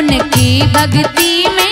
उनकी भक्ति में